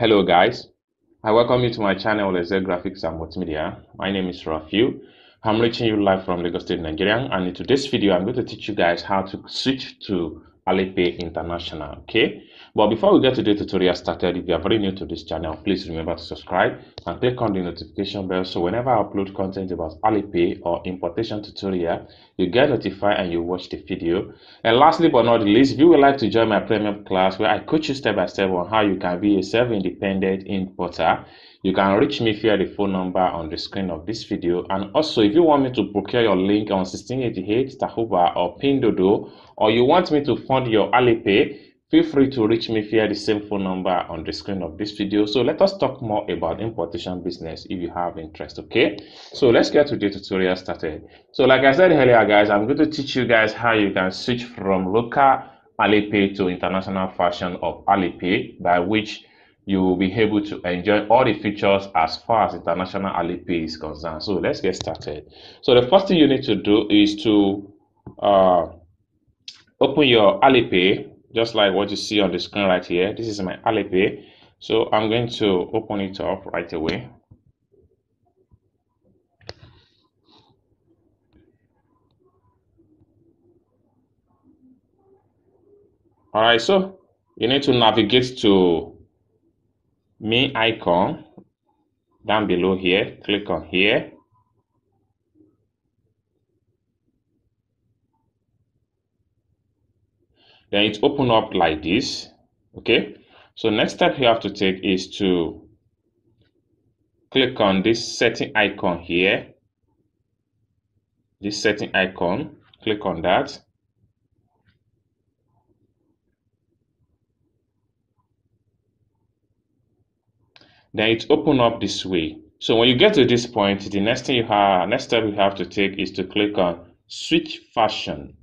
Hello guys, I welcome you to my channel Laser Graphics and Multimedia. My name is Rafiu. I'm reaching you live from Lagos State, Nigeria and in today's video I'm going to teach you guys how to switch to Alipay International, okay? But before we get to the tutorial started, if you are very new to this channel, please remember to subscribe and click on the notification bell so whenever I upload content about Alipay or importation tutorial, you get notified and you watch the video. And lastly but not the least, if you would like to join my premium class where I coach you step by step on how you can be a self-independent importer, you can reach me via the phone number on the screen of this video. And also, if you want me to procure your link on 1688, Taobao or Pinduoduo, or you want me to fund your Alipay, feel free to reach me via the same phone number on the screen of this video. So let us talk more about importation business if you have interest okay? So let's get to the tutorial started. So like i said earlier guys i'm going to teach you guys how you can switch from local alipay to international version of alipay by which you will be able to enjoy all the features as far as international alipay is concerned so let's get started so the first thing you need to do is to uh, open your alipay just like what you see on the screen right here. This is my Alipay. So I'm going to open it up right away. All right, so you need to navigate to me icon down below here. Click on here. then it open up like this okay so next step you have to take is to click on this setting icon here this setting icon click on that then it open up this way so when you get to this point the next thing you have next step you have to take is to click on switch fashion.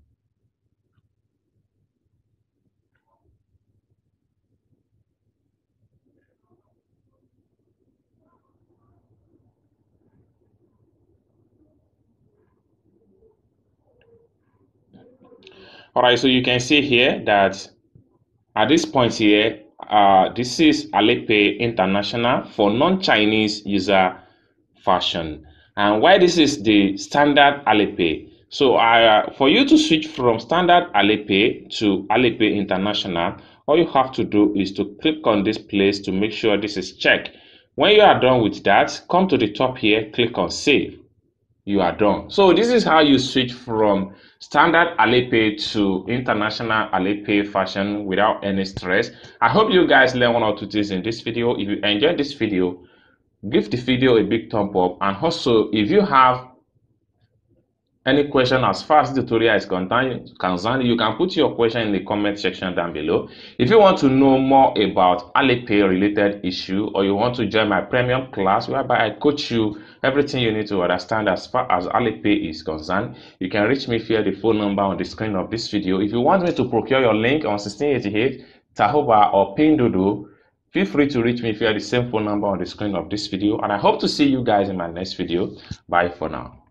all right so you can see here that at this point here uh, this is Alipay International for non-Chinese user version and why this is the standard Alipay so uh, for you to switch from standard Alipay to Alipay International all you have to do is to click on this place to make sure this is checked. When you are done with that come to the top here click on save you are done. So this is how you switch from standard Alipay to international Alipay fashion without any stress. I hope you guys learn one or two things in this video. If you enjoyed this video, give the video a big thumb up. And also, if you have any question as far as the tutorial is concerned, you can put your question in the comment section down below. If you want to know more about Alipay related issue or you want to join my premium class whereby I coach you everything you need to understand as far as Alipay is concerned, you can reach me via the phone number on the screen of this video. If you want me to procure your link on 1688, Taobao or Pinduoduo, feel free to reach me via the same phone number on the screen of this video. And I hope to see you guys in my next video. Bye for now.